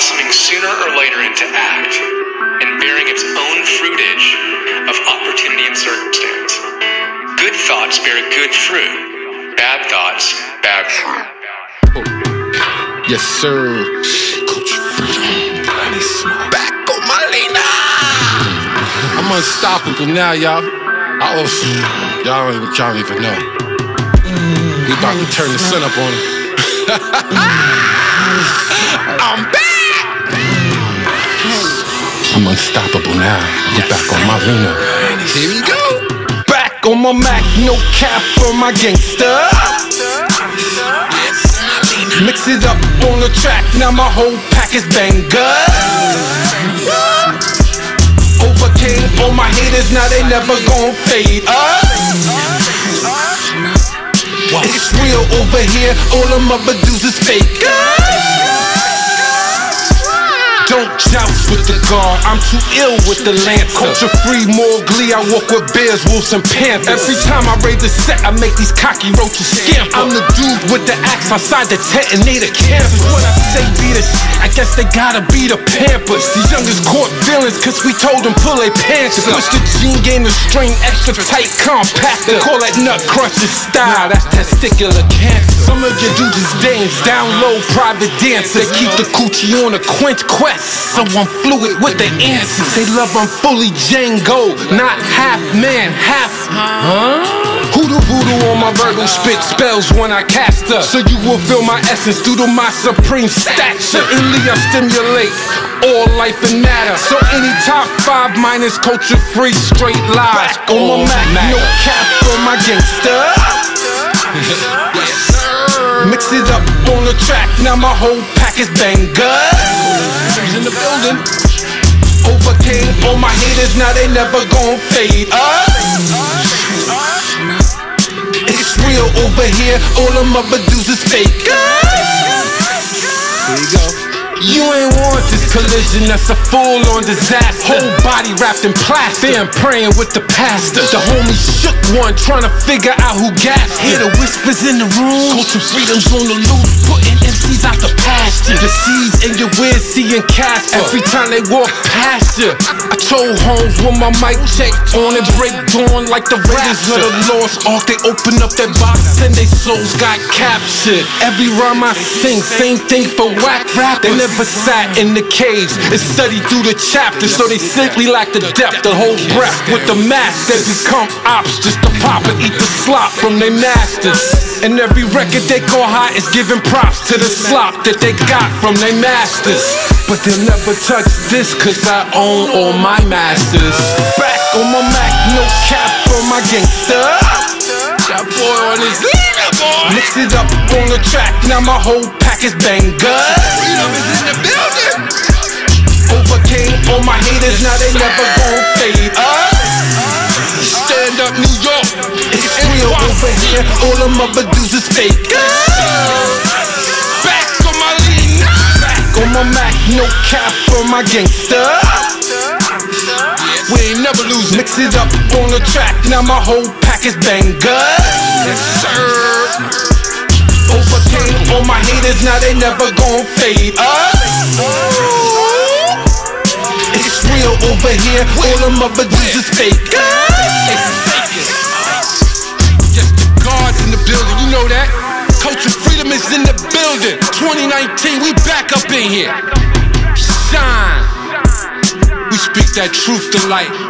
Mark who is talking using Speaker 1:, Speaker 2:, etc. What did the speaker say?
Speaker 1: blossoming sooner or later into act and bearing its own fruitage of opportunity and circumstance. Good thoughts bear good fruit, bad thoughts, bad fruit.
Speaker 2: Yes, sir. Back on my Lena. I'm unstoppable now, y'all. I was, y'all don't even, y'all even know. We about to turn the sun up on him. I'm back. I'm unstoppable now. Get back on my Lena. Here we go.
Speaker 3: Back on my Mac, no cap for my gangster. Mix it up on the track, now my whole pack is bangers. Overcame all my haters, now they never gon' fade us. It's real over here, all them other dudes is fakers. Don't joust with the guard, I'm too ill with the lance. Kulture Free, more glee, I walk with bears, wolves, and panthers. Every time I raid the set, I make these cocky roaches scamper. I'm the dude with the axe outside the tent and they detonator campus. What I say be the shit, I guess they gotta be the pampers. These youngers caught feelings, cause we told them pull their pants up. Push the gene game to strain extra tight compactor. Call that nut crusher style, that's testicular cancer. Some of your dudes is dames, down low, private dancers. They keep the coochie on a quench quest. So I'm fluid with the answers. They love I'm fully Django, not half man, half. Huh? Hoodoo voodoo on my verbal spit spells when I cast her. So you will feel my essence due to my supreme stature. Certainly I stimulate all life and matter. So any top five minus culture free straight lies. Back on my Mac, no cap for my gangster. Mix it up on the track, now my whole pack is bangers. In the building. Overcame all my haters, now they never gon' fade us. It's real over here, all them other dudes is collision, that's a full on disaster. Whole body wrapped in plastic. I'm praying with the pastor. The homie shook one, trying to figure out who gassed. Hear the whispers in the room. Kulture Free-Dem's on the loose, putting MCs out the pasture. The seeds in your weird seeing cast every time they walk past you. I told Holmes when my mic check on and break dawn like the Raiders of the Lost Ark. They open up their box and they souls got captured. Every rhyme I sing, same thing for whack rap. They never sat in the caves and studied through the chapters, so they simply lack the depth to hold breath with the mass. They become ops just to pop and eat the slop from their masters. And every record they call hot is giving props to the slop that they got from their masters. But they'll never touch this, cause I own all my masters. Back on my Mac, no cap for my gangster. That boy on his boy. Mix it up on the track, now my whole pack is bangers. Freedom is in the building. Overcame all my haters, now they never gon' fade us. Stand up, New York. It's real over here, all them other dudes is fakers. Back on my lean, back on my Mac, no cap for my gangster. We ain't never lose. Mix it up on the track, now my whole pack is bangers. Yes, sir. Overcame all my haters, now they never gon' fade us. Over here, all them other dudes is fakers. Just the guards in the building, you know that. Kulture Free-Dem is in the building. 2019, we back up in here. Shine. We speak that truth to light.